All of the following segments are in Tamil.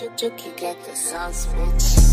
You keep getting sunburned.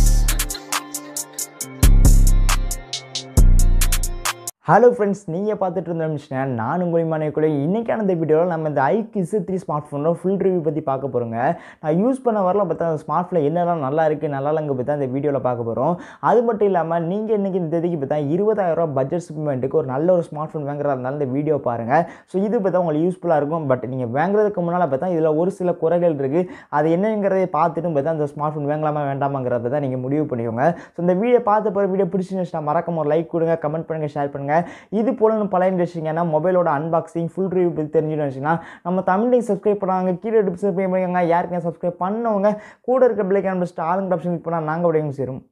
Hello friends நீங்கள் பார்த்துட்டு இருந்த நிமிஷம் நான் உங்கள் மனைக்குள்ளே இன்றைக்கான இந்த வீடியோவில் நம்ம இந்த ஐக்கிஸ் த்ரீ ஸ்மார்ட் ஃபோனோட ஃபுல் ரிவ்யூ பற்றி பார்க்க போகிறோங்க நான் யூஸ் பண்ண வரல பார்த்தா அந்த ஸ்மார்ட் ஃபோனில் என்னெல்லாம் நல்லா இருக்குது நல்லா இல்லைங்க பற்றி இந்த வீடியோவில் பார்க்க போகிறோம் அது மட்டும் இல்லாமல் நீங்கள் இன்றைக்கி இந்த தேதிக்கு பார்த்தா இருபதாயிரரூவா பட்ஜெட் ஸ்பெண்ட்டுக்கு ஒரு நல்ல ஒரு ஸ்மார்ட் ஃபோன் வாங்குறதா இருந்தாலும் இந்த வீடியோ பாருங்கள் ஸோ இது பார்த்தா உங்களுக்கு யூஸ்ஃபுல்லாக இருக்கும். பட் நீங்கள் வாங்குறதுக்கு முன்னால் பார்த்தா இதில் ஒரு சில குறைகள் இருக்குது அது என்னங்கிறதை பார்த்துட்டு பார்த்தா அந்த ஸ்மார்ட் ஃபோன் வாங்கலாமா வேண்டாமாங்கிறத தான் நீங்கள் முடிவு பண்ணிக்கோங்க. ஸோ இந்த வீடியோ பார்த்த போகிற வீடியோ பிடிச்சிருந்துச்சுன்னா மறக்காம ஒரு லைக் கொடுங்க கமெண்ட் பண்ணுங்கள் ஷேர் பண்ணுங்கள் இது போல பல இன்ட்ரெஸ்டிங்கான மொபைலோட அன்பாக்சிங் ஃபுல் ரிவ்யூ பற்றி தெரிஞ்சுன்னு வச்சுன்னா நம்ம தமிழை சப்ஸ்கிரைப் பண்ணாங்க கீழே சப்ஸ்கிரைப் பண்ணிக்கோங்க யாருக்கே சப்ஸ்கிரைப் பண்ணவங்க கூட இருக்க பிள்ளைக்கான பெஸ்ட் ஆளுங்க ஆப்ஷன் இப்போ நாங்கள் உடையும் சேரும்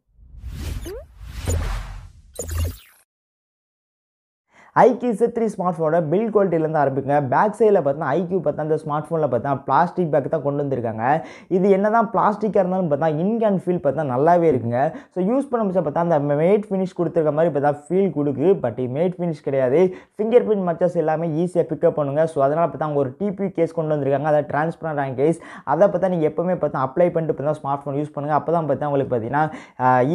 ஐக்யூ சி த்ரீ ஸ்மார்ட் ஃபோனோட பில் குவாலிட்டியிலேருந்து ஆரம்பிக்குங்க. பேக் சைடில் பார்த்தா ஐக்யூ பார்த்தா அந்த ஸ்மார்ட் ஃபோனில் பார்த்தா பிளாஸ்டிக் பேக் தான் கொண்டு வந்திருக்காங்க. இது என்ன தான் பிளாஸ்டிக்காக இருந்தாலும் பார்த்தா இன்க் அண்ட் ஃபீல் பார்த்தா நல்லாவே இருக்குங்க. ஸோ யூஸ் பண்ண முடிச்சா பார்த்தா அந்த மேட் ஃபினிஷ் கொடுத்துருக்க மாதிரி பார்த்தா ஃபீல் கொடுக்கு. பட் மேட் ஃபினிஷ் கிடையாது. ஃபிங்கர் பிரிண்ட் மச்சஸ் எல்லாமே ஈஸியாக பிக்கப் பண்ணுங்க. ஸோ அதனால் பார்த்தா அவங்க ஒரு டிபி கேஸ் கொண்டு வந்திருக்காங்க. அதை டிரான்ஸ்பரண்ட் கேஸ் அதை பார்த்தா நீங்கள் எப்போவுமே பார்த்தா அப்ளை பண்ணிட்டு பார்த்தா ஸ்மார்ட் ஃபோன் யூஸ் பண்ணுங்கள் அப்போ தான் பார்த்தா உங்களுக்கு பார்த்தீங்கன்னா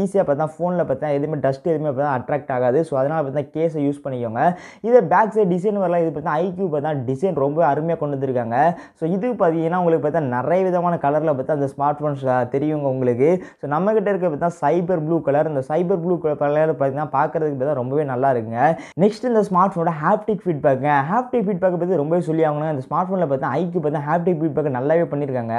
ஈஸியாக பார்த்தா ஃபோனில் பார்த்தா எதுவுமே டஸ்ட் எதுவுமே பார்த்தா அட்ராக்ட் ஆகாது. ஸோ அதனால் பார்த்தா கேஸை யூஸ் பண்ணிக்கோங்க. இதே பேக் சைடு டிசைன் வரலாம். இது பார்த்தா ஐக்யூ பார்த்தா டிசைன் ரொம்ப அருமையாக கொண்டு வந்திருக்காங்க. ஸோ இது பார்த்தீங்கன்னா உங்களுக்கு பார்த்தா நிறைய விதமான கலரில் பார்த்தா அந்த ஸ்மார்ட் ஃபோன்ஸ் தெரியுங்க உங்களுக்கு. ஸோ நம்மக்கிட்ட இருக்க பார்த்தா சைபர் ப்ளூ கலர் இந்த சைபர் ப்ளூ கலர் பார்த்தீங்கன்னா பார்க்குறதுக்கு பார்த்தா ரொம்பவே நல்லா இருக்குங்க. நெக்ஸ்ட் இந்த ஸ்மார்ட் ஃபோனோட ஹாப்டிக் ஃபீட்பேக்குங்க ஹாப்டிக் ஃபீட்பேக் பற்றி ரொம்பவே சொல்லி ஆகணும் இந்த ஸ்மார்ட் ஃபோனில் பார்த்தா ஐக்யூ பார்த்தா ஹாப்டிக் ஃபீட்பேக் நல்லாவே பண்ணியிருக்காங்க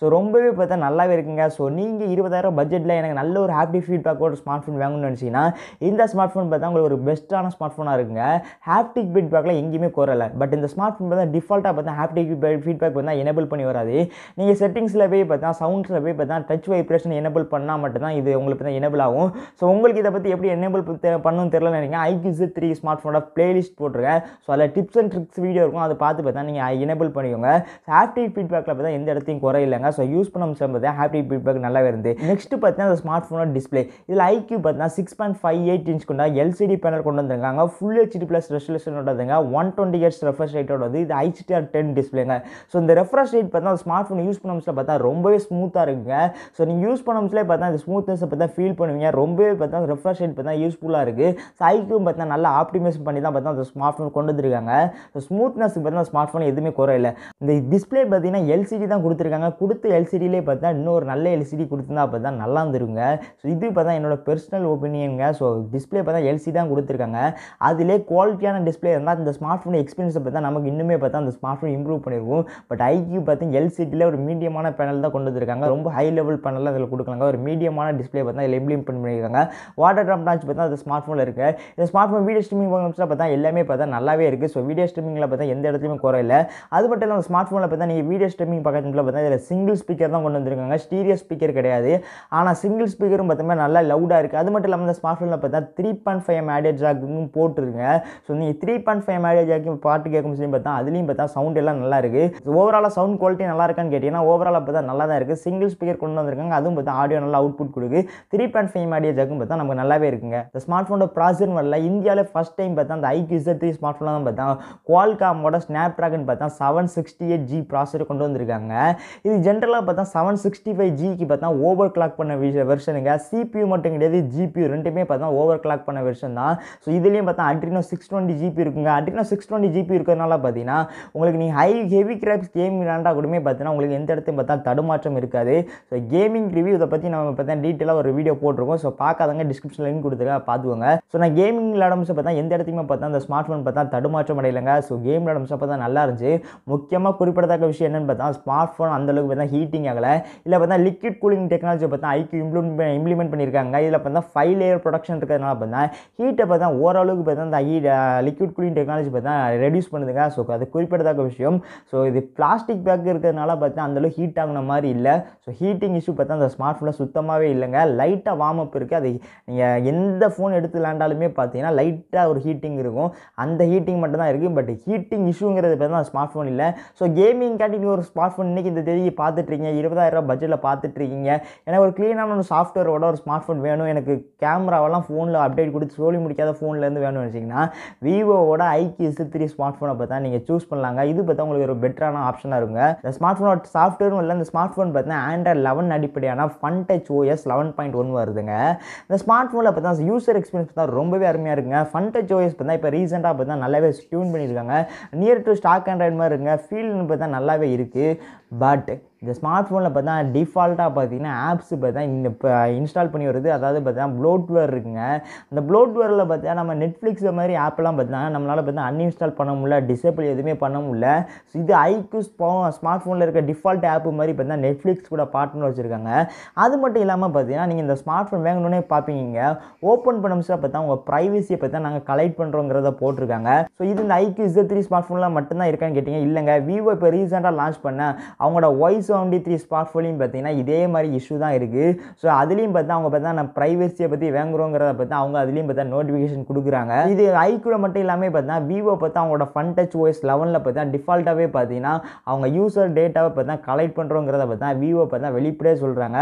ஸோ ரொம்பவே பார்த்தா நல்லாவே இருக்குங்க. ஸோ நீங்கள் இருபதாயிரம் பட்ஜெட்டில் எனக்கு நல்ல ஒரு ஹாப்டிக் ஃபீட்பேக்கோட ஸ்மார்ட் ஃபோன் வாங்கணும்னு நினச்சிங்கன்னா இந்த ஸ்மார்ட் ஃபோன் பார்த்தா உங்களுக்கு ஒரு பெஸ்ட்டான ஸ்மார்ட் ஃபோனாக இருக்குங்க. ஹாப்டிக் ஃபீட்பேக்கில் எங்கேயுமே குறலை பட் இந்த ஸ்மார்ட் ஃபோன் பார்த்தா டிஃபால்ட்டாக பார்த்தா ஹாப்டிக் ஃபீட்பேக் பார்த்தா எனேபிள் பண்ணி வராது. நீங்கள் செட்டிங்ஸில் போய் பார்த்தா சவுண்ட்ஸில் போய் பார்த்தா டச் வைப்ரேஷன் எனேபிள் பண்ணால் மட்டும்தான் இது உங்களுக்கு தான் எனேபிள் ஆகும். ஸோ உங்களுக்கு இதை பற்றி எப்படி எனேபிள் பண்ணணும் தெரியல நினைக்கிறேன் ஐக்யூஸ் த்ரீ ஸ்மார்ட் ஃபோனோட பிளேலிஸ்ட் போட்டிருக்கேன். ஸோ அதில் டிப்ஸ் அண்ட் ட்ரிக்ஸ் வீடியோ இருக்கும். அதை பார்த்து பார்த்தா நீங்கள் எனேபிள் பண்ணிக்கோங்க. ஹாப்டிக் ஃபீட்பேக்கில் பார்த்தா எந்த இடத்தையும் குறையில்லைங்க ஸோ யூஸ் பண்ண முடிச்சு பார்த்தா ஹாப்டிக் ஃபீட்பேக் நல்லாவே இருந்து நெக்ஸ்ட் பார்த்தீங்கன்னா அந்த ஸ்மார்ட் ஃபோனோட டிஸ்பிளே இதில் ஐக்யூ பார்த்தா six point five eight inch கொண்டா எல்சிடி பேனல் கொண்டு வந்திருக்காங்க. ஃபுல் ஹெச்டி ப்ளஸ் ரெசல்யூஷனோடதுங்க ஒன் டுவெண்ட்டி ஹெட்ஸ் ரெஃப்ரெஷ் ரேட்டோடது இது ஐசிடிஆர் டென் டிஸ்பிளேங்க ஸோ இந்த ரெஃப்ரெஷ் ரேட் பார்த்தா ஸ்மார்ட் ஃபோன் யூஸ் பண்ண பார்த்தா ரொம்பவே ஸ்மூத்தாக இருக்குங்க. ஸோ நீங்கள் யூஸ் பண்ண பார்த்தா அந்த ஸ்மூத்னஸை பார்த்தா ஃபீல் பண்ணுவீங்க. ரொம்பவே பார்த்தா ரெஃப்ரெஷ் ரேட் பார்த்தா யூஸ்ஃபுல்லாக இருக்குது ஸோ ஐக்கும் பார்த்தா நல்லா ஆப்டிமைஸ் பண்ணி தான் பார்த்தா அந்த ஸ்மார்ட் ஃபோன் கொண்டு வந்துருக்காங்க. ஸோ ஸ்மூத்னஸ்க்கு பார்த்தா ஸ்மார்ட் ஃபோன் எதுவுமே குறையில. இந்த டிஸ்பிளே பார்த்தீங்கன்னா எல்சிடி தான் கொடுத்துருக்காங்க. கொடுத்த எல்சிடிலே பார்த்தா இன்னொரு நல்ல எல்சிடி கொடுத்துருந்தா பார்த்தா நல்லா இருந்துருங்க. ஸோ இது பார்த்தா என்னோட பெர்சனல் ஒப்பீனியனுங்க ஸோ டிஸ்பிளே பார்த்தா எல்சி தான் கொடுத்துருக்காங்க. அதிலே குவாலிட்டியான டிஸ்பிளே இருந்தால் இந்த ஸ்மார்ட் ஃபோன் எக்ஸ்பீரியன்ஸை பார்த்தா நமக்கு இன்னுமே பார்த்தா அந்த ஸ்மார்ட் ஃபோன் இம்ப்ரூவ் பண்ணிருக்கும் பட் ஐக்யூ பார்த்து எல்சிடியில் ஒரு மீடியமான பேனல் தான் கொண்டு வந்திருக்காங்க. ரொம்ப ஹை லெவல் பேனலில் அதில் கொடுக்கலாங்க. ஒரு மீடியமான டிஸ்பிளே பார்த்தா இதில் இம்ப்ளிமெண்ட் பண்ணியிருக்காங்க வாட்டர் ட்ராப் டாச் பார்த்தா அந்த ஸ்மார்ட் ஃபோனில் இருக்குது இந்த ஸ்மார்ட் ஃபோன் வீடியோ ஸ்ட்ரீமிங் ப்ரோக்ராம்ஸில் பார்த்தா எல்லாமே பார்த்தா நல்லாவே இருக்குது ஸோ வீடியோ ஸ்ட்ரீமிங்கில் பார்த்தா எந்த இடத்துலையுமே குறையில அது மட்டும் இல்லாமல் ஸ்மார்ட் ஃபோனில் பார்த்தா நீங்கள் வீடியோ ஸ்ட்ரீமிங் பக்கத்தில் பார்த்தா இதில் சிங்கிள் ஸ்பீக்கர் தான் கொண்டு வந்திருக்காங்க. ஸ்டீரியோ ஸ்பீக்கர் கிடையாது. ஆனால் சிங்கிள் ஸ்பீக்கரும் பார்த்தோம்னா நல்லா லவுடாக இருக்குது அது மட்டும் இல்லாமல் இந்த ஸ்மார்ட் ஃபோனில் பார்த்தா த்ரீ பாயிண்ட் ஃபைவ் ஆடியோ ஜாக்கும் போட்டுருங்க ஸோ நீங்கள் த்ரீ பாயிண்ட் ஃபைவ் மேரேஜ் ஆக்கி பாட்டு கேட்கும் சொல்லி பார்த்தா அதுலேயும் பார்த்தா சவுண்ட் எல்லாம் நல்லா இருக்குது ஓவராலாக சவுண்ட் குவாலிட்டி நல்லா இருக்கான்னு கேட்டிங்கன்னா ஓவராலாக பார்த்தா நல்லா தான் இருக்குது சிங்கிள் ஸ்பீக்கர் கொண்டு வந்திருக்காங்க. அதுவும் பார்த்தா ஆடியோ நல்லா அவுட்புட் கொடுக்கு. த்ரீ பாயிண்ட் ஃபைவ் மேரேஜ் ஆக்கும் பார்த்தா நமக்கு நல்லாவே இருக்குங்க. இந்த ஸ்மார்ட் ஃபோனோட ப்ராசர் வரல இந்தியாவில் ஃபஸ்ட் டைம் பார்த்தா அந்த ஐக்யூ த்ரீ ஸ்மார்ட் ஃபோன் தான் பார்த்தா குவால்காமோட ஸ்னாப் ட்ராகன் பார்த்தா seven sixty eight G processor கொண்டு வந்திருக்காங்க. இது ஜென்ரலாக பார்த்தா செவன் சிக்ஸ்டி ஃபைவ் ஜிக்கு பார்த்தா ஓவர் கிளாக் பண்ண வெர்ஷனுங்க சிபியூ மட்டும் கிடையாது ஜிபியூ ரெண்டுமே பார்த்தா ஓவர் கிளாக் பண்ண வெர்ஷன் தான். ஸோ இதுலேயும் பார்த்தா அட்ரினோ சிக்ஸ் டுவெண்ட்டி ஜிபி இருக்குங்க. அட்ரினோ சிக்ஸ் டுவெண்ட்டி ஜிபி இருக்கிறதுனால பார்த்தீங்கன்னா உங்களுக்கு நீங்கள் ஹை ஹெவி கிராப்ஸ் கேம் விளாண்டா கூடமே பார்த்தீங்கன்னா உங்களுக்கு எந்த இடத்தையும் பார்த்தா தடுமாற்றம் இருக்காது. ஸோ கேமிங் ரிவ்யூ இதை பற்றி நம்ம பார்த்தா டீட்டெயிலாக ஒரு வீடியோ போட்டிருக்கோம். ஸோ பார்க்காதவங்க டிஸ்கிரிப்ஷன் லிங்க் கொடுத்துருக்கேன் பார்த்துக்கோங்க ஸோ நான் கேமிங் விளாடம்ஸ் பார்த்தா எந்த இடத்தையுமே பார்த்தா அந்த ஸ்மார்ட் ஃபோன் பார்த்தா தடுமாற்றம் அடையலைங்க. ஸோ கேம் விளாடம்ஸ் பார்த்தா நல்லா இருந்துச்சு. முக்கியமாக குறிப்பிடத்தக்க விஷயம் என்னென்னு பார்த்தா ஸ்மார்ட் ஃபோன் அந்தளவுக்கு பார்த்தா ஹீட்டிங் ஆகலை. இல்லை பார்த்தா லிக்விட் கூலிங் டெக்னாலஜி பார்த்தா ஐக்கு இம்ப்ளிமெண்ட் இம்ப்ளிமெண்ட் பண்ணியிருக்காங்க. இதில் பார்த்தா ஃபைவ் லேயர் ப்ரொடக்ஷன் இருக்கிறதுனால பார்த்தா ஹீட்டை பார்த்தா ஓரளவுக்கு பார்த்தா அந்த ஐ லிக்விட் கூலிங் டெக்னாலஜி பார்த்தா ரெடியூஸ் பண்ணுதுங்க. ஸோ அது குறிப்பிடத்தக்க விஷயம். ஸோ இது பிளாஸ்டிக் பேக் இருக்கிறதுனால பார்த்தா அந்தளவு ஹீட் ஆகின மாதிரி இல்லை. ஸோ ஹீட்டிங் இஷ்யூ பார்த்தா அந்த ஸ்மார்ட் ஃபோனில் சுத்தமாகவே இல்லைங்க. லைட்டாக வார்ம் அப் இருக்குது அது நீங்கள் எந்த ஃபோன் எடுத்து விளாண்டாலுமே பார்த்தீங்கன்னா லைட்டாக ஒரு ஹீட்டிங் இருக்கும். அந்த ஹீட்டிங் மட்டும் தான் இருக்குது பட் ஹீட்டிங் இஷ்யூங்கிறது பார்த்தா ஸ்மார்ட் ஃபோன் இல்லை. ஸோ கேமிங் காட்டி நீங்கள் ஒரு ஸ்மார்ட் ஃபோன் இன்றைக்கி இந்த தேதி பார்த்துட்ருக்கீங்க இருபதாயிரரூபா பட்ஜெட்டில் பார்த்துட்ருக்கீங்க எனக்கு ஒரு க்ளீனான ஒரு சாஃப்ட்வேரோட ஒரு ஸ்மார்ட் ஃபோன் வேணும். எனக்கு கேமராவெல்லாம் ஃபோனில் அப்டேட் கொடுத்து சொல்லி முடிக்காத ஃபோன்லேருந்து வேணும்னு வச்சிங்கன்னா விவோவோட ஐக்கியூ த்ரீ ஸ்மார்ட் ஃபோனை பார்த்தா நீங்கள் சூஸ் பண்ணலாங்க. இது பார்த்தா உங்களுக்கு ஒரு பெட்டரான ஆப்ஷனாக இருக்குங்க. இந்த ஸ்மார்ட் ஃபோனோட சாஃப்ட்வேரும் இல்லை இந்த ஸ்மார்ட் ஃபோன் பார்த்தீங்கன்னா ஆண்ட்ராய்ட் லெவன் அடிப்படையான Funtouch OS eleven point one வருதுங்க. இந்த ஸ்மார்ட் ஃபோனில் பார்த்தா யூசர் எக்ஸ்பீரியன்ஸ் பார்த்தா ரொம்பவே அருமையாக இருக்குங்க. ஃபன் டச் ஓஎஸ் பார்த்தா இப்போ ரீசெண்டாக பார்த்தா நல்லாவே டியூன் பண்ணியிருக்காங்க நியர் டு ஸ்டாக் ஆண்ட்ராய்டு மாதிரி இருக்குங்க. ஃபீல்டுன்னு பார்த்தா நல்லாவே இருக்குது பட் இந்த ஸ்மார்ட் ஃபோனில் பார்த்தா டிஃபால்ட்டாக பார்த்தீங்கன்னா ஆப்ஸ் பார்த்தா இந்த இப்போ இன்ஸ்டால் பண்ணி வருது. அதாவது பார்த்தா ப்ளோட்வேர் இருக்குங்க. அந்த ப்ளோட்வேரில் பார்த்தா நம்ம நெட்ஃப்ளிக்ஸ் மாதிரி ஆப்லாம் பார்த்தா நம்மளால் பார்த்தா அன்இன்ஸ்டால் பண்ண முடியல டிசேபிள் எதுவுமே பண்ண முடியல. ஸோ இது ஐக்கு ஸ்மார்ட் ஃபோனில் இருக்க டிஃபால்ட் ஆப் மாதிரி பார்த்தா நெட்ஃப்ளிக்ஸ் கூட பார்ட்னர் வச்சுருக்காங்க. அது மட்டும் இல்லாமல் பார்த்தீங்கன்னா நீங்கள் இந்த ஸ்மார்ட் ஃபோன் வாங்கணுன்னே பார்ப்பீங்க. ஓப்பன் பண்ண முடிச்சா பார்த்தா உங்கள் ப்ரைவசியை பார்த்தா நாங்கள் கலெக்ட் பண்ணுறோங்கிறத போட்டிருக்காங்க. ஸோ இது இந்த ஐக்கு இசட் த்ரீ ஸ்மார்ட் ஃபோனில் மட்டும்தான் இருக்கான்னு கேட்டிங்க. இல்லைங்க. விவோ இப்போ ரீசெண்டாக லான்ச் பண்ண அவங்களோட ஒய் செவன்டி த்ரீ ஸ்மார்ட் ஃபோன்லையும் பார்த்தீங்கன்னா இதே மாதிரி இஷ்யூ தான் இருக்குது ஸோ அதுலேயும் பார்த்தா அவங்க பார்த்தா நான் ப்ரைவசியை பற்றி வாங்குறோங்கிறத பார்த்தா அவங்க அதுலேயும் பார்த்தா நோட்டிஃபிகேஷன் கொடுக்குறாங்க. இது ஐக்கியூவில் மட்டும் இல்லாமல் பார்த்தா விவோ பார்த்தா அவங்களோட ஃபன் டச் ஓஎஸ் லெவனில் பார்த்தா டிஃபால்ட்டாகவே பார்த்தீங்கன்னா அவங்க யூசர் டேட்டாவை பார்த்தா கலெக்ட் பண்ணுறோங்கிறத பார்த்தா விவோ பார்த்தா வெளிப்படையாக சொல்கிறாங்க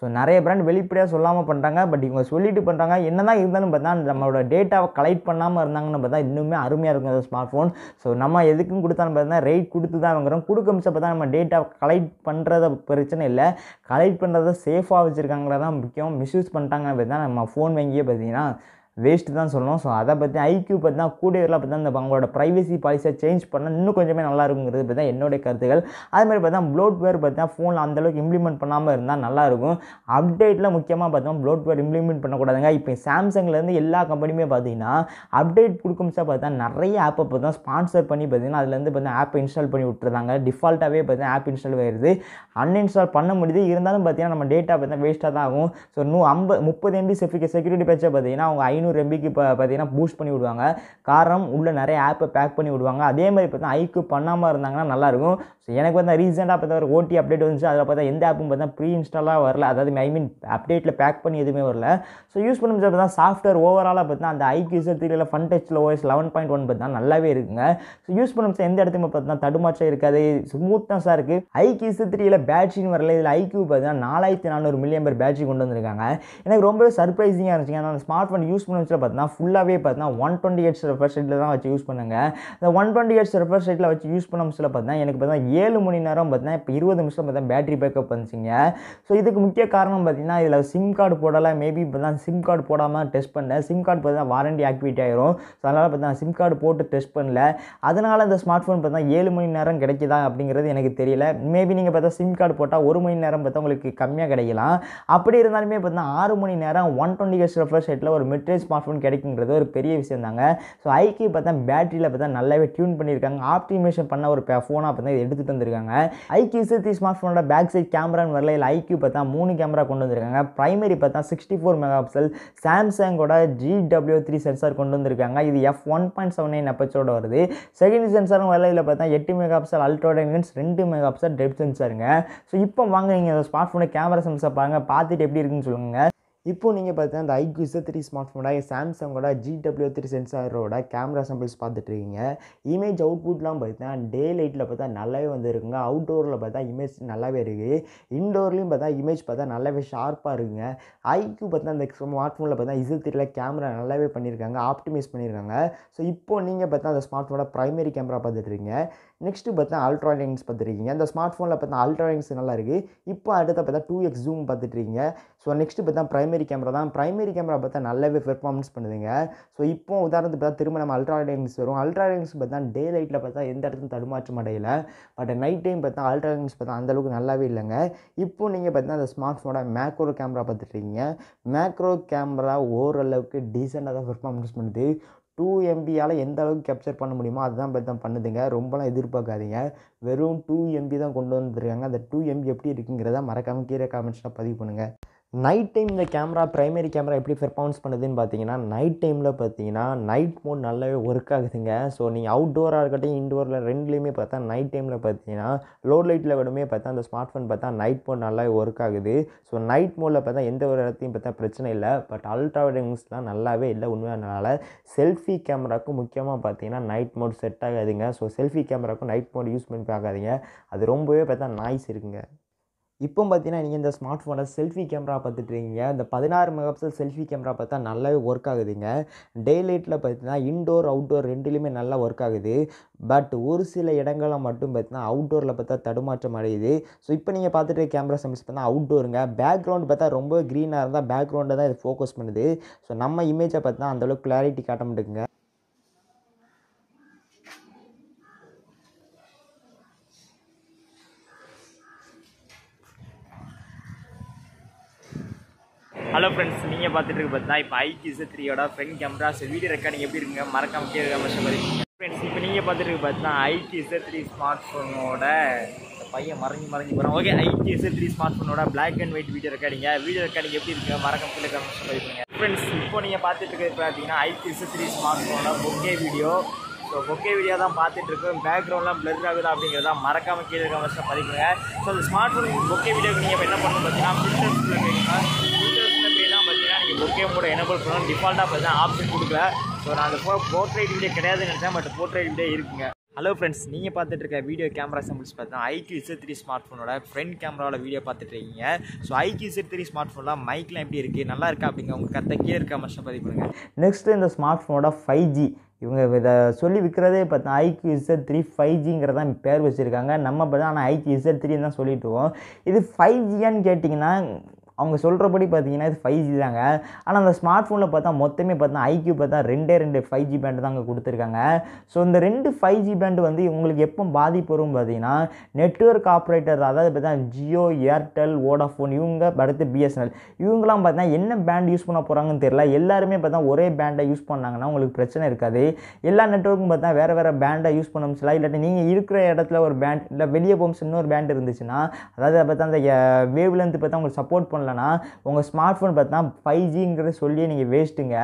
ஸோ நிறைய பிராண்ட் வெளிப்படையாக சொல்லாமல் பண்ணுறாங்க பட் இவங்க சொல்லிட்டு பண்ணுறாங்க என்ன தான் இருந்தாலும் பார்த்தா நம்மளோட டேட்டாவை கலெக்ட் பண்ணாமல் இருந்தாங்கன்னு பார்த்தா இன்னுமே அருமையாக இருக்கும் அந்த ஸ்மார்ட் ஃபோன் ஸோ நம்ம எதுக்கும் கொடுத்தாலும் பார்த்தா ரேட் கொடுத்து தான் வாங்குறோம். கொடுக்க மிச்சம் பார்த்தா நம்ம டேட்டாவை கலெக்ட் பண்ணுறத பிரச்சனை இல்லை. கலெக்ட் பண்ணுறத சேஃபாக வச்சுருக்காங்களதான் முக்கியம். மிஸ்யூஸ் பண்ணிட்டாங்கன்னு பார்த்தா நம்ம ஃபோன் வாங்கியே பார்த்தீங்கன்னா வேஸ்ட்டு தான் சொல்லணும். ஸோ அதை பற்றி ஐக்யூ பற்றி தான் கூட பற்றி தான் இந்த அவங்களோட ப்ரைவசி பாலிசியை சேஞ்ச் பண்ணால் இன்னும் கொஞ்சமே நல்லா இருக்குங்கிறது பற்றி தான் என்னுடைய கருத்துக்கள் அது மாதிரி பார்த்தா ப்ளோட்வேர் பார்த்தா ஃபோனில் அந்தளவுக்கு இம்ப்ளிமெண்ட் பண்ணாமல் இருந்தால் நல்லாயிருக்கும். அப்டேட்டில் முக்கியமாக பார்த்தா ப்ளோட்வேர் இம்ப்ளிமெண்ட் பண்ணக்கூடாதுங்க. இப்போ சாம்சங்லேருந்து எல்லா கம்பெனியுமே பார்த்தீங்கன்னா அப்டேட் கொடுக்கும்சா பார்த்தா நிறைய ஆப்பை பார்த்தா ஸ்பான்சர் பண்ணி பார்த்தீங்கன்னா அதுலேருந்து பார்த்தா ஆப்பை இன்ஸ்டால் பண்ணி விட்டுருந்தாங்க டிஃபால்ட்டாகவே பார்த்தா ஆப் இன்ஸ்டால் ஆயிடுது அன்இன்ஸ்டால் பண்ண முடியுது. இருந்தாலும் பார்த்தீங்கன்னா நம்ம டேட்டா பார்த்தா வேஸ்ட்டாக தான் ஆகும். ஸோ நூ ஐம்பது முப்பது எம்பி செஃபிக்கு செக்யூரிட்டி பேச்சை பார்த்தீங்கன்னா அவங்க ஐநூறு எம்பிக்கு இப்போ பார்த்தீங்கன்னா பூஸ்ட் பண்ணி விடுவாங்க. காரணம் உள்ள நிறைய ஆப்பை பேக் பண்ணி விடுவாங்க. அதே மாதிரி பார்த்தா ஐக்கு பண்ணாமல் இருந்தாங்கன்னா நல்லாயிருக்கும். ஸோ எனக்கு வந்து ரீசெண்டாக பார்த்தா ஒரு ஓடி அப்டேட் வந்துச்சு. அதில் பார்த்தா எந்த ஆப்பும் பார்த்தா ப்ரீ இன்ஸ்டாலாக வரல. அதாவது ஐ மீன் அப்டேட்டில் பேக் பண்ணி எதுவுமே வரல. ஸோ யூஸ் பண்ணும்போது பார்த்தா சாஃப்ட்வேர் ஓவராலாக பார்த்தா அந்த ஐக்கு யூசர் ஃபன் டச்சில் ஓஎஸ் லெவன் பாயிண்ட் ஒன் பார்த்தா நல்லாவே இருக்குங்க. ஸோ யூஸ் பண்ண எந்த இடத்துக்கு பார்த்தா தடுமாற்றம் இருக்காது. ஸ்மூத்னஸாக இருக்குது ஐக்கு யூசர் த்ரீல பேட்ரின்னு வரல. இதில் ஐக்யூ பார்த்தீங்கன்னா நாலாயிரத்தி நானூறு மில்லியன் பேர் பேட்ரி கொண்டு வந்திருக்காங்க. எனக்கு ரொம்பவே சர்ப்ரைசிங்காக இருந்துச்சுங்க. அந்த ஸ்மார்ட் ஃபோன் யூஸ் பண்ண வச்சு பார்த்தீங்கன்னா ஃபுல்லாகவே பார்த்தீங்கன்னா ஒன் டுவெண்ட்டி எயிட் ரெஃபர் சைட்டில் தான் வச்சு யூஸ் பண்ணுங்க. இந்த ஒன் டுவெண்ட்டி எயிட் ரெஃபர் சைட்டில் வச்சு யூஸ் பண்ண முடிச்சல பார்த்தீங்கன்னா எனக்கு பார்த்தீங்கன்னா ஏழு மணி நேரம் பார்த்தீங்கன்னா இப்போ இருபது நிமிஷம் பார்த்தா பேட்டரி பேக்கப் வந்துச்சுங்க. ஸோ இதுக்கு முக்கிய காரணம் பார்த்தீங்கன்னா இதில் சிம் கார்டு போடலை மேபி இப்போ தான் சிம் கார்டு போடாமல் டெஸ்ட் பண்ணேன் சிம் கார்டு பார்த்தீங்கன்னா வாரண்டி ஆக்டிவேட் ஆயிரும். ஸோ அதனால் பார்த்தீங்கன்னா சிம் கார்டு போட்டு டெஸ்ட் பண்ணல. அதனால் இந்த ஸ்மார்ட் ஃபோன் பார்த்தா ஏழு மணி நேரம் கிடைக்குதா அப்படிங்கிறது எனக்கு தெரியல. மேபி நீங்கள் பார்த்தா சிம் கார்டு போட்டால் ஒரு மணி நேரம் பார்த்தா உங்களுக்கு கம்மியாக கிடைக்கலாம். அப்படி இருந்தாலுமே பார்த்தீங்கன்னா ஆறு மணி நேரம் ஒன் டுவெண்ட்டி ஹெச் ரெஃபர் சைட்டில் ஒரு மிட்ரேஜ் ஸ்மார்ட் ஃபோன் கிடைக்குங்கிறது ஒரு பெரிய விஷயம் தாங்க ஸோ ஐக்கியூ பார்த்தா பேட்டரியில் பார்த்தா நல்லாவே டியூன் பண்ணியிருக்காங்க. ஆப்டிமேஷன் பண்ண ஒரு ஃபோனாக பார்த்தா எடுத்துகிட்டு வந்திருக்காங்க. ஐக்கியூ சித்தி ஸ்மார்ட் ஃபோனோட பேக் சைட் கேமரான்னு வரல இல்லை ஐக்யூ பார்த்தா மூணு கேமரா கொண்டு வந்திருக்காங்க. ப்ரைமரி பார்த்தா சிக்ஸ்டி ஃபோர் மெகா பிக்சல் சாம்சங்கோட ஜிடபிள்யூ த்ரீ சென்சார் கொண்டு வந்திருக்காங்க. இது F one point seven nine அப்பச்சோட வருது. செகண்ட் சென்சாரும் வரல இதில் பார்த்தா எட்டு மெகா பிக்சல் அல்ட்ரோடென்ஸ் ரெண்டு மெகா பிக்சல் டெப் சென்சாருங்க ஸோ இப்போ வாங்க நீங்கள் அந்த ஸ்மார்ட் ஃபோனை கேமரா சென்சார் பாருங்கள் பார்த்துட்டு எப்படி இருக்குன்னு சொல்லுங்கள் இப்போது நீங்கள் பார்த்தீங்கன்னா இந்த ஐக்யூ இசட் த்ரீ ஸ்மார்ட் ஃபோனோட சாம்சங்கோட ஜிடபிள்யூ த்ரீ சென்சாரோட கேமரா சாம்பிள்ஸ் பார்த்துட்டு இருக்கீங்க. இமேஜ் அவுட்புட்லாம் பார்த்தீங்கன்னா டே லைட்டில் பார்த்தா நல்லாவே வந்துருக்குங்க. அவுட்டோரில் பார்த்தா இமேஜ் நல்லாவே இருக்குது இன்டோர்லேயும் பார்த்தா இமேஜ் பார்த்தா நல்லாவே ஷார்ப்பாக இருக்குங்க. ஐக்யூ பார்த்தா அந்த ஸ்மார்ட் ஃபோனில் பார்த்தா இசட் த்ரீல கேமரா நல்லாவே பண்ணியிருக்காங்க. ஆப்டிமைஸ் பண்ணியிருக்காங்க. ஸோ இப்போ நீங்கள் பார்த்தா அந்த ஸ்மார்ட் ஃபோனோட ப்ரைமரி கேமரா பார்த்துட்ருக்கீங்க நெக்ஸ்ட்டு பார்த்தா அல்ட்ரானிக்ஸ் பார்த்துருக்கீங்க அந்த ஸ்மார்ட் ஃபோனில் பார்த்தா அல்ட்ரானிக்ஸ் நல்லா இருக்குது இப்போ அடுத்த பார்த்தா டூ எக்ஸ் ஜூம் பார்த்துட்ருக்கீங்க ஸோ நெக்ஸ்ட்டு பார்த்தா ப்ரைமரி கேமரா தான். ப்ரைமரி கேமரா பார்த்தா நல்லாவே பெர்ஃபார்மன்ஸ் பண்ணுதுங்க. ஸோ இப்போ உதாரணத்துக்கு பார்த்தா திரும்ப நம்ம அல்ட்ரானிக்ஸ் வரும். அல்ட்ரானிக்ஸ் பார்த்தா டே லைட்டில் பார்த்தா எந்த இடத்துலையும் தடுமாற்றம் அடையல. பட் நைட் டைம் பார்த்தா அல்ட்ரானிக்ஸ் பார்த்தா அந்தளவுக்கு நல்லாவே இல்லைங்க. இப்போ நீங்கள் பார்த்தா அந்த ஸ்மார்ட் ஃபோனோட மேக்ரோ கேமரா பார்த்துட்ருக்கீங்க. மேக்ரோ கேமரா ஓரளவுக்கு டீசெண்டாக தான் பெர்ஃபார்மன்ஸ் பண்ணுது. டூ எம்பியால் எந்த அளவுக்கு கேப்சர் பண்ண முடியுமோ அதுதான் பார்த்தா பண்ணுதுங்க. ரொம்பலாம் எதிர்பார்க்காதீங்க. வெறும் டூ எம்பி தான் கொண்டு வந்துருக்காங்க. அந்த டூ எம்பி எப்படி இருக்குங்கிறத மறக்காமல் கீழே காமெண்ட்ஸில் பதிவு பண்ணுங்கள் நைட் டைம் இந்த கேமரா ப்ரைமரி கேமரா எப்படி பெர்ஃபார்மன்ஸ் பண்ணுதுன்னு பார்த்தீங்கன்னா நைட் டைமில் பார்த்தீங்கன்னா நைட் மோட் நல்லாவே ஒர்க் ஆகுதுங்க. ஸோ நீங்கள் அவுட்டோராக இருக்கட்டும் இன்டோரில் ரெண்டுலேயுமே பார்த்தா நைட் டைமில் பார்த்தீங்கன்னா லோ லைட்டில் விடமே பார்த்தா அந்த ஸ்மார்ட் ஃபோன் பார்த்தா நைட் மோட் நல்லாவே ஒர்க் ஆகுது. ஸோ நைட் மோடில் பார்த்தா எந்த ஒரு இடத்தையும் பார்த்தா பிரச்சனை இல்லை. பட் அல்ட்ரா வைடன்ஸ்லாம் நல்லாவே இல்லை உண்மையானால செல்ஃபி கேமராக்கும் முக்கியமாக பார்த்தீங்கன்னா நைட் மோட் செட் ஆகாதுங்க. ஸோ செல்ஃபி கேமராக்கும் நைட் மோட் யூஸ் பண்ணி பார்க்காதீங்க. அது ரொம்பவே பார்த்தா நாய்ஸ் இருக்குங்க. இப்போ பார்த்தீங்கன்னா நீங்கள் இந்த ஸ்மார்ட் ஃபோனில் செல்ஃபி கேமரா பார்த்துட்டு இருக்கீங்க இந்த பதினாறு மெகாபிக்சல் செல்ஃபி கேமரா பார்த்தா நல்லாவே ஒர்க் ஆகுதுங்க. டே லைட்டில் பார்த்தீங்கன்னா இன்டோர் அவுட்டோர் ரெண்டுலேயுமே நல்லா ஒர்க் ஆகுது. பட் ஒரு சில இடங்களில் மட்டும் பார்த்தீங்கன்னா அவுட்டோரில் பார்த்தா தடுமாற்றம் அடையுது. ஸோ இப்போ நீங்கள் பார்த்துட்டு கேமரா சர்வீஸ் பார்த்தா அவுட்டோருங்க பேக்ரவுண்ட் பார்த்தா ரொம்ப க்ரீனாக இருந்தால் பேக்ரவுண்டை தான் இது ஃபோக்கஸ் பண்ணுது. ஸோ நம்ம இமேஜை பார்த்தா அந்தளவுக்கு கிளாரிட்டி காட்ட மாட்டேங்குங்க ஹலோ ஃப்ரெண்ட்ஸ் நீங்கள் பார்த்துட்டு இருக்க பார்த்தா இப்போ ஐக்கிஸ் த்ரீயோட ஃப்ரண்ட் கேமராஸ் வீடியோ ரெக்கார்டிங் எப்படி இருக்குங்க? மறக்காம கீழே கமெண்ட்ஸ் ஃப்ரெண்ட்ஸ் இப்போ நீங்கள் பார்த்துட்டு இருக்க பார்த்தா ஐக்கிஸ் த்ரீ ஸ்மார்ட் ஃபோனோட பையன் மறைஞ்சு மறைஞ்சு போகிறான் ஓகே ஐக்கிஎஸ் த்ரீ ஸ்மார்ட் ஃபோனோட black and white video recording video recording எப்படி இருக்குங்க? மறக்காம கீழே கமெண்ட்ஸ் ஃப்ரெண்ட்ஸ் இப்போ நீங்கள் பார்த்துட்டு இருக்கிறது பார்த்தீங்கன்னா ஐக்கிஎஸ் த்ரீ ஸ்மார்ட் ஃபோனோட bokeh video so bokeh video தான் பார்த்துட்டு இருக்கோம். பேக்ரவுண்ட்லாம் பிளர் ஆகுதா அப்படிங்கிறத மறக்காம கீழே கமெண்ட்ஸில் பதிவுங்க ஸோ அந்த ஸ்மார்ட் ஃபோன் பொக்கே வீடியோக்கு நீங்கள் என்ன பண்ணணும் பார்த்தீங்கன்னா போய்லாம் பார்த்தீங்கன்னா நீங்கள் எனபிள் பண்ணணும் டிஃபால்ட்டாக பார்த்தா ஆப்ஷன் கொடுக்கல. ஸோ நான் அந்த ஃபோ போர்ட்ரேட் வீடியோ கிடையாதுன்னு நினச்சேன் பட் போர்ட்ரேட் வீடியோ இருக்குங்க. ஹலோ ஃப்ரெண்ட்ஸ் நீங்கள் பார்த்துட்டு இருக்க வீடியோ கேமரா சம்பிள்ஸ் பார்த்தா ஐக்யூ இசட் த்ரீ ஸ்மார்ட் ஃபோனோட ஃப்ரண்ட் கேமராவில் வீடியோ பார்த்துட்டு இருக்கீங்க so iQOO Z three smart ஃபோனில் மைக்லாம் எப்படி இருக்குது நல்லா இருக்கா அப்படிங்க உங்கள் கருத்தை கீழே இருக்க மஷம் பதிவு பண்ணுங்கள் நெக்ஸ்ட்டு இந்த ஸ்மார்ட் ஃபோனோட ஃபைவ் ஜி இவங்க இதை சொல்லி விற்கிறதே பார்த்தா ஐக்யூ இசட் த்ரீ ஃபைவ் ஜிங்கிறதான் பேர் வச்சுருக்காங்க. நம்ம பார்த்தா ஆனால் ஐக்யூ இசட் த்ரீ தான் சொல்லிட்டுவோம் இது ஃபைவ் ஜியான்னு கேட்டிங்கன்னா அவங்க சொல்கிறபடி பார்த்தீங்கன்னா இது ஃபைவ் ஜி தாங்க. ஆனால் அந்த ஸ்மார்ட் ஃபோனில் பார்த்தா மொத்தமே பார்த்தா ஐக்யூ பார்த்தா ரெண்டே ரெண்டு ஃபைவ் ஜி பேண்டு தாங்க கொடுத்துருக்காங்க. ஸோ இந்த ரெண்டு ஃபைவ் ஜி பேண்டு வந்து உங்களுக்கு எப்போ பாதிப்பு வரும் பார்த்தீங்கன்னா நெட்ஒர்க் ஆப்ரேட்டர் அதாவது பார்த்தா ஜியோ ஏர்டெல் வோடாஃபோன் இவங்க அடுத்து பிஎஸ்என்எல் இவங்களாம் பார்த்தா என்ன பேண்ட் யூஸ் பண்ண போகிறாங்கன்னு தெரியல. எல்லாருமே பார்த்தா ஒரே பேண்டை யூஸ் பண்ணாங்கன்னா உங்களுக்கு பிரச்சனை இருக்காது. எல்லா நெட்ஒர்க்கும் பார்த்தா வேறு வேறு பேண்டை யூஸ் பண்ண முடியல. இல்லாட்டி நீங்கள் இருக்கிற இடத்துல ஒரு பேண்ட் இல்லை வெளியே போகும் இன்னொரு பேண்ட் இருந்துச்சுன்னா அதாவது பார்த்தா அந்த வேவ் லென்த் பார்த்தா உங்களுக்கு சப்போர்ட் பண்ணலன்னா உங்கள் ஸ்மார்ட் ஃபோன் பார்த்தா ஃபைவ் ஜிங்கிறத சொல்லி நீங்கள் வேஸ்ட்டுங்க.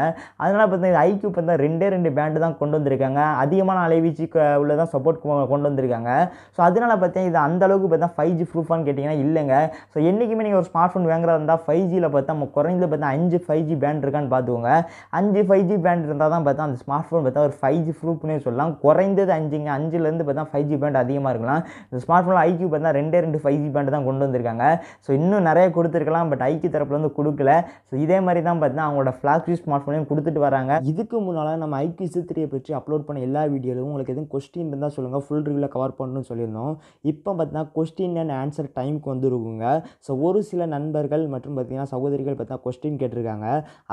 அதனால் பார்த்தீங்கன்னா ஐக்யூ பார்த்தா ரெண்டே ரெண்டு பேண்டு தான் கொண்டு வந்திருக்காங்க. அதிகமான அலைவீச்சு உள்ளதான் சப்போர்ட் கொண்டு வந்திருக்காங்க. ஸோ அதனால் பார்த்தீங்கன்னா இது அந்த அளவுக்கு பார்த்தா ஃபைவ் ஜி ப்ரூஃபான்னு கேட்டிங்கன்னா இல்லைங்க. ஸோ என்றைக்குமே நீங்கள் ஒரு ஸ்மார்ட் ஃபோன் வாங்குறதா இருந்தால் ஃபைவ் ஜியில் பார்த்தா நம்ம குறைஞ்சது பார்த்தா அஞ்சு ஃபைவ் ஜி பேண்ட் இருக்கான்னு பார்த்துக்கோங்க. அஞ்சு ஃபைவ் ஜி பேண்ட் இருந்தால் தான் பார்த்தா அந்த ஸ்மார்ட் ஃபோன் பார்த்தா ஒரு ஃபைவ் ஜி ப்ரூஃப்னே சொல்லலாம். குறைந்தது அஞ்சுங்க. அஞ்சுலேருந்து பார்த்தா ஃபைவ் ஜி பேண்ட் அதிகமாக இருக்கலாம். இந்த ஸ்மார்ட் ஃபோனில் ஐக்யூ பார்த்தா ரெண்டே ரெண்டு ஃபைவ் ஜி பேண்ட் தான் கொண்டு வந்திருக்காங்க. ஸோ இன்னும் நிறைய கொடுத்துருக்கலாம். பட் ஐக்கி தரப்புல வந்து கொடுக்கல. ஸோ இதே மாதிரி தான் பார்த்தீங்கன்னா அவங்களோட ஃப்ளாக்ஷிப் ஸ்மார்ட் ஃபோனையும் கொடுத்துட்டு வராங்க. இதுக்கு முன்னால் நம்ம ஐக்யூ சித்திரியை பற்றி அப்லோட் பண்ண எல்லா வீடியோவும் உங்களுக்கு எதுவும் கொஸ்டின் இருந்தால் சொல்லுங்கள் ஃபுல் ரிவ்யூவில் கவர் பண்ணணும்னு சொல்லியிருந்தோம். இப்போ பார்த்தீங்கன்னா கொஸ்டின் அண்ட் ஆன்சர் டைமுக்கு வந்துருக்குங்க. ஸோ ஒரு சில நண்பர்கள் மற்றும் பார்த்தீங்கன்னா சகோதரிகள் பார்த்தீங்கன்னா கொஸ்டின் கேட்டிருக்காங்க.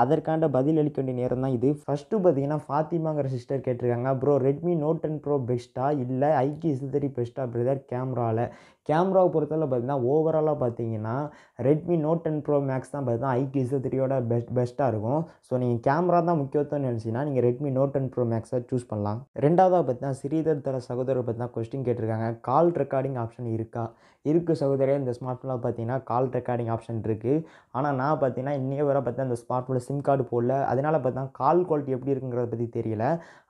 அதற்கான பதில் அளிக்க வேண்டிய நேரம் தான் இது. ஃபஸ்ட்டு பார்த்தீங்கன்னா ஃபாத்திமாங்கிற சிஸ்டர் கேட்டிருக்காங்க. Bro Redmi Note ten Pro பெஸ்ட்டா இல்லை ஐக்கி சித்திரி பெஸ்ட்டா பிரதர் கேமராவில் கேமராவை பொறுத்தவரை பார்த்தீங்கன்னா ஓவராலாக பார்த்தீங்கன்னா Redmi Note ten Pro Max தான் பார்த்தீங்கன்னா ஐக்கி த்ரீயோட பெஸ்ட் பெஸ்ட்டாக இருக்கும். ஸோ நீங்கள் கேமரா தான் முக்கியத்துவம் நினச்சிங்கன்னா நீங்கள் ரெட்மி நோட் டென் ப்ரோ மேக்ஸை சூஸ் பண்ணலாம். ரெண்டாவதாக பார்த்தீங்கன்னா ஸ்ரீதர் தர சகோதரர் பார்த்தீங்கன்னா கொஸ்டின் கேட்டிருக்காங்க. கால் ரெக்கார்டிங் ஆப்ஷன் இருக்கா? இருக்குது சகோதரர் இந்த ஸ்மார்ட் ஃபோனில் பார்த்தீங்கன்னா கால் ரெக்கார்டிங் ஆப்ஷன் இருக்குது ஆனால் நான் பார்த்தீங்கன்னா இன்னைய வர பார்த்தா இந்த ஸ்மார்ட் ஃபோனில் சிம் கார்டு போடல. அதனால் பார்த்தா கால் குவாலிட்டி எப்படி இருக்குங்கிறத பற்றி தெரியல.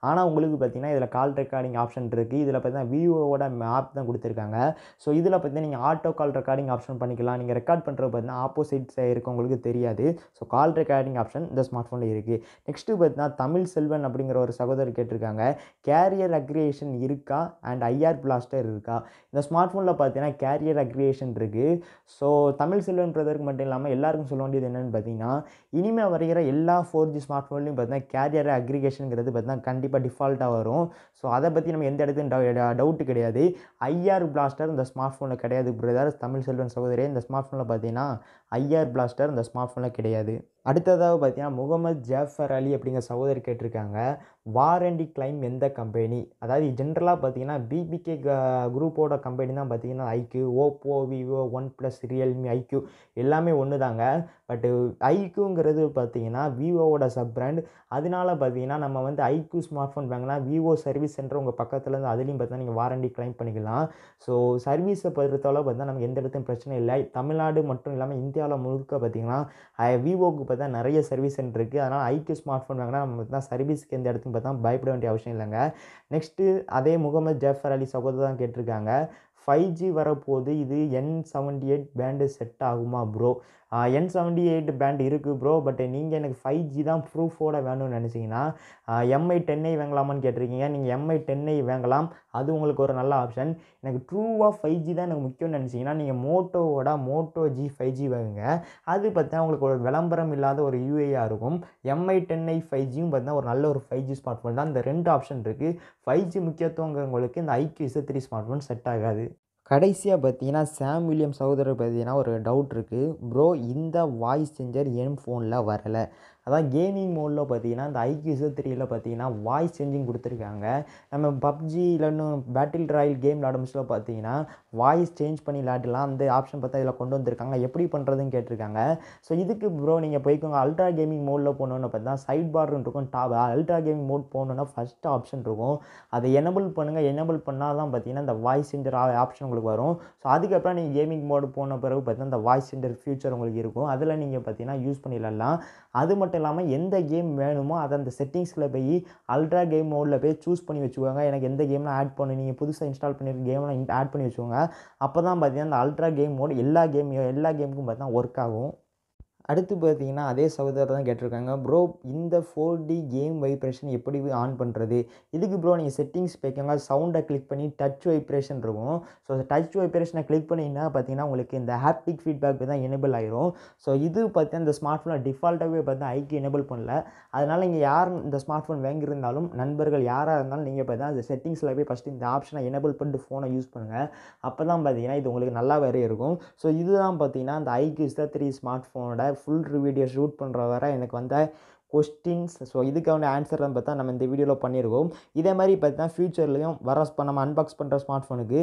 ஆனால் உங்களுக்கு பார்த்தீங்கன்னா இதில் கால் ரெக்கார்டிங் ஆப்ஷன் இருக்குது இதில் பார்த்தீங்கன்னா விவோவோட ஆப் தான் கொடுத்துருக்காங்க. ஸோ இது இதில் பார்த்தீங்கன்னா நீங்கள் ஆட்டோ கால் ரெக்கார்டிங் ஆப்ஷன் பண்ணிக்கலாம். நீங்கள் ரெக்கார்ட் பண்ணுறது பார்த்தீங்கன்னா ஆப்போசிட் இருக்கவங்களுக்கு தெரியாது. ஸோ கால் ரெக்கார்டிங் ஆப்ஷன் இந்த ஸ்மார்ட் ஃபோனில் இருக்குது நெக்ஸ்ட்டு பார்த்தீங்கன்னா தமிழ் செல்வன் அப்படிங்கிற ஒரு சகோதரர் கேட்டிருக்காங்க. கேரியர் அக்ரியேஷன் இருக்கா? அண்ட் ஐஆர் பிளாஸ்டர் இருக்கா? இந்த ஸ்மார்ட் ஃபோனில் பார்த்தீங்கன்னா கேரியர் அக்ரியேஷன் இருக்குது ஸோ தமிழ் செல்வன் பிரதருக்கு மட்டும் இல்லாமல் எல்லாருக்கும் சொல்ல வேண்டியது என்னென்னு பார்த்தீங்கன்னா இனிமேல் வருகிற எல்லா ஃபோர் ஜி ஸ்மார்ட் ஃபோன்லையும் பார்த்தீங்கன்னா கேரியர் அக்ரிகேஷனுங்கிறது பார்த்தீங்கன்னா கண்டிப்பாக டிஃபால்ட்டாக வரும். ஸோ அதை பற்றி நம்ம எந்த இடத்துலையும் டவுட்டு கிடையாது. ஐஆர் பிளாஸ்டர் இந்த ஸ்மார்ட் ஃபோனில் கிடையாது பிரதர் தமிழ் செல்வன் சகோதரி இந்த ஸ்மார்ட் ஃபோனில் பார்த்தீங்கன்னா ஐஆர் பிளாஸ்டர் இந்த ஸ்மார்ட் ஃபோனில் கிடையாது. அடுத்ததாக பார்த்தீங்கன்னா முகமது ஜாஃபர் அலி அப்படிங்கிற சகோதரி கேட்டிருக்காங்க. வாரண்டி கிளைம் எந்த கம்பெனி அதாவது ஜென்ரலாக பார்த்தீங்கன்னா பிபிகே குரூப்போட கம்பெனி தான் பார்த்தீங்கன்னா iQOO Oppo Vivo OnePlus Realme iQOO எல்லாமே ஒன்று தாங்க பட்டு ஐக்யூங்கிறது பார்த்தீங்கன்னா விவோவோட சப் பிராண்ட் அதனால பார்த்தீங்கன்னா நம்ம வந்து ஐக்யூ ஸ்மார்ட் ஃபோன் வாங்கினா விவோ சர்வீஸ் சென்டர் உங்கள் பக்கத்தில் இருந்து அதுலேயும் பார்த்தீங்கன்னா நீங்கள் வாரண்டி கிளைம் பண்ணிக்கலாம். ஸோ சர்வீஸை பொறுத்தளவு பார்த்தீங்கன்னா நமக்கு எந்த இடத்துலையும் பிரச்சனை இல்லை. தமிழ்நாடு மட்டும் இல்லாமல் இந்தியாவில் முழுக்க பார்த்தீங்கன்னா விவோக்கு தான் நிறைய சர்வீஸ் சென்டர் இருக்குது. அதனால் ஐடி ஸ்மார்ட் ஃபோன் வாங்கினா நம்ம தான் சர்வீஸ்க்கு எந்த இடத்துக்கு பார்த்தா பயப்பட வேண்டிய அவசியம் இல்லைங்க. நெக்ஸ்ட்டு அதே முகமது ஜஃபர் அலி சகோதரர் கேட்டிருக்காங்க. ஃபைவ் ஜி வரப்போது இது N seventy eight band set ஆகுமா bro N seventy eight band இருக்குது ப்ரோ பட் நீங்கள் எனக்கு ஃபைவ் ஜி தான் ப்ரூஃபோட வேணும்னு நினச்சிங்கன்னா எம்ஐ டென்ஐ வாங்கலாமான்னு கேட்டிருக்கீங்க. நீங்கள் எம்ஐ டென்ஐ வாங்கலாம். அது உங்களுக்கு ஒரு நல்ல ஆப்ஷன் எனக்கு ட்ரூவாக ஃபைவ் ஜி தான் எனக்கு முக்கியம்னு நினச்சிங்கன்னா நீங்கள் மோட்டோவோட மோட்டோ ஜி ஃபைவ் ஜி வாங்குங்க. அது பார்த்தா உங்களுக்கு ஒரு விளம்பரம் இல்லாத ஒரு யூஏயாக இருக்கும். எம்ஐ டென் ஐ ஃபைவ் ஜியும் பார்த்தீங்கன்னா ஒரு நல்ல ஒரு ஃபைவ் ஜி ஸ்மார்ட் ஃபோன் தான். இந்த ரெண்டு ஆப்ஷன் இருக்குது ஃபைவ் ஜி முக்கியத்துவங்கிறவங்களுக்கு இந்த ஐக்யூ இசை த்ரீ ஸ்மார்ட் ஃபோன் செட் ஆகாது. கடைசியாக பார்த்தீங்கன்னா சாம் வில்லியம் சகோதரர் பார்த்தீங்கன்னா ஒரு டவுட் இருக்குது ப்ரோ இந்த வாய்ஸ் சேஞ்சர் என் ஃபோனில் வரலை. அதான் கேமிங் மோடில் பார்த்தீங்கன்னா இந்த ஐக்யூஸ் த்ரீயில் பார்த்தீங்கன்னா வாய்ஸ் சேஞ்சிங் கொடுத்துருக்காங்க. நம்ம பப்ஜி இல்லைன்னு பேட்டில் ராயல் கேம் விளாடும்ஸில் பார்த்தீங்கன்னா வாய்ஸ் சேஞ்ச் பண்ணி விளாடலாம் அந்த ஆப்ஷன் பார்த்தா இதில் கொண்டு வந்திருக்காங்க. எப்படி பண்ணுறதுன்னு கேட்டிருக்காங்க. ஸோ இதுக்கு ப்ரோ நீங்கள் போய்க்கோங்க அல்ட்ரா கேமிங் மோடில் போனோன்னு பார்த்தா சைட் பார்னு இருக்கும். டாப் அல்ட்ரா கேமிங் மோட் போகணுன்னா ஃபஸ்ட் ஆப்ஷன் இருக்கும். அதை எனபிள் பண்ணுங்கள் எனபிள் பண்ணால் தான் பார்த்தீங்கன்னா இந்த வாய்ஸ் சென்டர் ஆப்ஷன் உங்களுக்கு வரும். ஸோ அதுக்கப்புறம் நீங்கள் கேமிங் மோடு போன பிறகு பார்த்தீங்கன்னா இந்த வாய்ஸ் சென்டர் ஃபியூச்சர் உங்களுக்கு இருக்கும். அதில் நீங்கள் பார்த்தீங்கன்னா யூஸ் பண்ணிடலாம் அது மட்டும் இல்லாமல் எந்த கேம் வேணுமோ அதை அந்த செட்டிங்ஸில் போய் அல்ட்ரா கேம் மோடில் போய் சூஸ் பண்ணி வச்சுக்கோங்க. எனக்கு எந்த கேம்லாம் ஆட் பண்ணு நீங்கள் புதுசாக இன்ஸ்டால் பண்ணியிருக்க கேம்லாம் ஆட் பண்ணி வச்சுக்கோங்க. அப்போ தான் பார்த்தீங்கன்னா அந்த அல்ட்ரா கேம் மோடு எல்லா கேம் எல்லா கேமுக்கும் பார்த்தீங்கன்னா ஒர்க் ஆகும். அடுத்து பார்த்தீங்கன்னா அதே சகோதரர் தான் கேட்டிருக்காங்க ப்ரோ இந்த ஃபோர் டி கேம் வைப்ரேஷன் எப்படி ஆன் பண்ணுறது இதுக்கு ப்ரோ நீங்கள் செட்டிங்ஸ் போய்க்கோங்க சவுண்டை கிளிக் பண்ணி டச் வைப்ரேஷன் இருக்கும். ஸோ டச் வைப்ரேஷனை கிளிக் பண்ணிங்கன்னா பார்த்தீங்கன்னா உங்களுக்கு இந்த ஹாப்டிக் ஃபீட்பேக் தான் எனேபிள் ஆயிரும். ஸோ இது பார்த்தீங்கன்னா இந்த ஸ்மார்ட் ஃபோனில் டிஃபால்ட்டாகவே பார்த்தீங்கன்னா ஐக்கு எனேபிள் பண்ணல. அதனால் நீங்கள் யார் இந்த ஸ்மார்ட் ஃபோன் வாங்கியிருந்தாலும் நண்பர்கள் யாராக இருந்தாலும் நீங்கள் பார்த்தா அந்த செட்டிங்ஸில் போய் ஃபஸ்ட்டு இந்த ஆப்ஷனை எனேபிள் பண்ணிட்டு ஃபோனை யூஸ் பண்ணுங்கள் அப்போ தான் பார்த்தீங்கன்னா இது உங்களுக்கு நல்லா வேறு இருக்கும். ஸோ இதுதான் பார்த்தீங்கன்னா அந்த ஐக்கு த்ரீ ஸ்மார்ட் ஃபோனோட ஃபுல் வீடியோ ஷூட் பண்ணுற வரை எனக்கு வந்த கொஸ்டின்ஸ் ஸோ இதுக்கான ஆன்சர் தான் பார்த்தா நம்ம இந்த வீடியோவில் பண்ணியிருக்கோம் இதே மாதிரி பார்த்தா ஃப்யூச்சர்லேயும் வர நம்ம அன்பாக்ஸ் பண்ணுற ஸ்மார்ட் ஃபோனுக்கு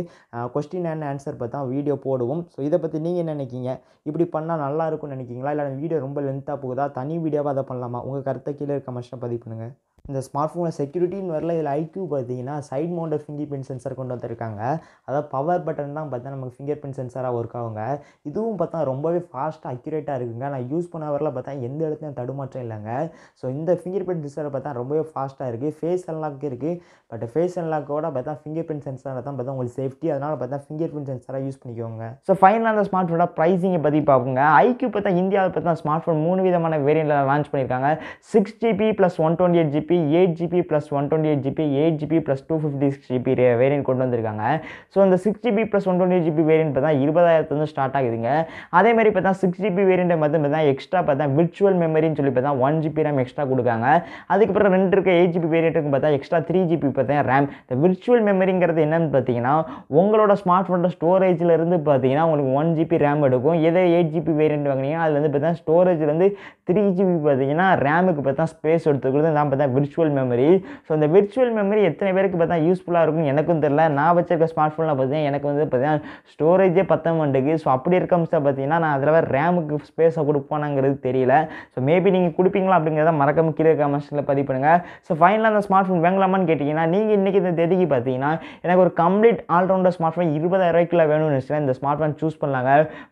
கொஸ்டின் அண்ட் ஆன்சர் பார்த்தா வீடியோ போடுவோம். ஸோ இதை பற்றி நீங்கள் என்ன நினைக்கிங்க? இப்படி பண்ணால் நல்லா இருக்கும்னு நினைக்கிங்களா? இல்லை வீடியோ ரொம்ப லென்த்தாக போகுதா? தனி வீடியோவாக அதை பண்ணலாமா? உங்கள் கருத்தை கீழே இருக்க மஷனை பதிவு பண்ணுங்கள் இந்த ஸ்மார்ட் ஃபோனில் செக்யூரிட்டின்னு வரல இதில் ஐக்யூ பார்த்தீங்கன்னா side mounted fingerprint sensor கொண்டு வந்திருக்காங்க. அதாவது பவர் பட்டன் தான் பார்த்தா நமக்கு ஃபிங்கர் பிரிண்ட் சென்சராக ஒர்க் ஆகுங்க. இதுவும் பார்த்தா ரொம்பவே ஃபாஸ்ட்டாக அக்யூரேட்டாக இருக்குங்க. நான் யூஸ் பண்ண வரல பார்த்தா எந்த இடத்துலையும் தடுமாற்றம் இல்லைங்க. ஸோ இந்த ஃபிங்கர் பிரிண்ட் சென்சரை பார்த்தா ரொம்பவே ஃபாஸ்ட்டாக இருக்குது ஃபேஸ் அன்லாக் இருக்குது பட் ஃபேஸ் அன்லாக்கோட பார்த்தா ஃபிங்கர் பிரிண்ட் சென்சரை தான் பார்த்தா உங்களுக்கு சேஃப்டி அதனால் பார்த்தா ஃபிங்கர் பிரிண்ட் சென்சராக யூஸ் பண்ணிக்கோங்க. ஸோ ஃபைனலாக அந்த ஸ்மார்ட் ஃபோனோட ப்ரைஸிங்கை பற்றி பார்ப்போங்க. ஐக்யூ பார்த்தா இந்தியாவில் பார்த்தா ஸ்மார்ட் ஃபோன் மூணு விதமான வேரியண்ட்டில் லான்ச் பண்ணியிருக்காங்க. Six GB plus one twenty eight GB eight GB plus one twenty eight GB eight GB plus two fifty six GB variant கொண்டு வந்திருக்காங்க ஸோ அந்த six GB plus one twenty GB variant பார்த்தா இருபதாயிரத்துலேருந்து ஸ்டார்ட் ஆகுதுங்க அதே மாதிரி பார்த்தா சிக்ஸ் ஜிபி வேரியன்ட் மட்டும் பார்த்தா எக்ஸ்ட்ரா பார்த்தா விர்ச்சுவல் மெமரின்னு சொல்லி பார்த்தா ஒன் ஜிபி ரேம் எக்ஸ்ட்ரா கொடுக்காங்க அதுக்கப்புறம் ரெண்டு இருக்க எயிட் ஜிபி வேரியண்ட்டுக்கு பார்த்தா எக்ஸ்ட்ரா த்ரீ ஜிபி பார்த்தா ரேம் இந்த விர்ச்சுவல் மெமரிங்கிறது என்னென்னு பார்த்தீங்கன்னா உங்களோட ஸ்மார்ட் ஃபோனோட ஸ்டோரேஜில் இருந்து பார்த்தீங்கன்னா உங்களுக்கு ஒன் ஜிபி ரேம் எடுக்கும் எதை எயிட் ஜிபி வேரியன்ட் வாங்கினீங்கன்னா அதில் வந்து பார்த்தா ஸ்டோரேஜ்லேருந்து த்ரீ ஜிபி பார்த்தீங்கன்னா ரேமுக்கு பார்த்தா ஸ்பேஸ் எடுத்துக்கிறது நான் பார்த்தா விர்ச்சுவல் மெமரி ஸோ இந்த விர்ச்சுவல் மெமரி எத்தனை பேருக்கு பார்த்தா யூஸ்ஃபுல்லாக இருக்கும் எனக்கும் தெரில நான் வச்சிருக்க ஸ்மார்ட் ஃபோனில் பார்த்தீங்கன்னா எனக்கு வந்து பார்த்தீங்கன்னா ஸ்டோரேஜே பத்த மாட்டேங்குது ஸோ அப்படி இருக்க அம்சம் பார்த்தீங்கன்னா நான் அதில் ரேமுக்கு ஸ்பேஸை கொடுப்போனாங்கிறது தெரியல. ஸோ மேபி நீங்கள் கொடுப்பீங்களா அப்படிங்கிறத மறக்காம கீழே கமெண்ட்ஸில் பதிவு பண்ணுங்கள் ஸோ ஃபைனலாக அந்த ஸ்மார்ட் ஃபோன் வாங்கலாமான்னு கேட்டிங்கன்னா நீங்கள் இன்றைக்கி இந்த தேதிக்கு பார்த்தீங்கன்னா எனக்கு ஒரு கம்ப்ளீட் ஆல்ரவுண்டர் ஸ்மார்ட் ஃபோன் இருபதாயிரம் வேணும்னு நினச்சினா. இந்த ஸ்மார்ட் ஃபோன் சூஸ் பண்ணாங்க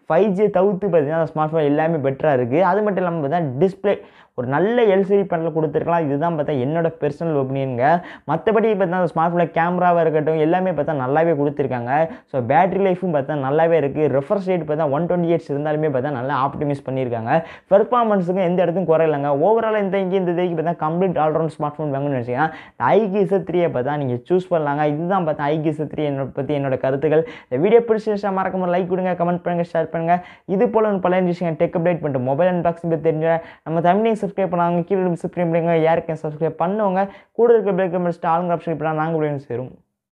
ஃபைவ் ஜி தவிர்த்து பார்த்தீங்கன்னா அந்த ஸ்மார்ட் ஃபோன் எல்லாமே பெட்டராக இருக்குது அது மட்டும் இல்லாமல் பார்த்தீங்கன்னா டிஸ்பிளே ஒரு நல்ல எல்சிடி பேனல் கொடுத்துருக்கலாம். இதுதான் பார்த்தா என்னோட பெர்சனல் ஒப்பீனியனுங்க மற்றபடி பார்த்தா அந்த ஸ்மார்ட் ஃபோனில் கேமராவாக இருக்கட்டும் எல்லாமே பார்த்தா நல்லாவே கொடுத்துருக்காங்க. ஸோ பேட்டரி லைஃபும் பார்த்தா நல்லாவே இருக்குது ரெஃப்ரெஷ் ரேட் பார்த்தா ஒன் டுவெண்ட்டி எயிட்ஸ் இருந்தாலுமே பார்த்தா நல்லா ஆப்டிமைஸ் பண்ணியிருக்காங்க பெர்ஃபார்மன்ஸுக்கு எந்த இடத்துக்கும் குறையில்லைங்க ஓவரால் இந்த இங்கே இந்த தேதிக்கு பார்த்தா கம்ப்ளீட் ஆல்ரவுண்ட் ஸ்மார்ட் ஃபோன் வாங்கணும்னு வச்சிங்கன்னா ஐகிஎஸ் த்ரீயை பார்த்தா நீங்கள் சூஸ் பண்ணலாங்க. இதுதான் பார்த்தா ஐகிஎஸ் த்ரீ என்னோட பற்றி என்னோட கருத்துக்கள். இந்த வீடியோ பிடிச்சிருச்சா மறக்காம லைக் கொடுங்க கமெண்ட் பண்ணுங்கள் ஷேர் பண்ணுங்கள் இது போல் பல விஷயங்கள் டெக் அப்டேட் பண்ணிட்டு மொபைல் அண்ட் பற்றி தெரிஞ்ச நம்ம தமிழ் சப்ஸ்கிரைப் பண்ணாங்க கீழே சப்ஸ்கிரைப் பண்ணுங்க யாருக்கு சப்ஸ்கிரைப் பண்ணுவாங்க கூட இருக்க பிளேக் ஆளுங்க ஆப்ஷன் இப்படி நாங்கள் சேரும்.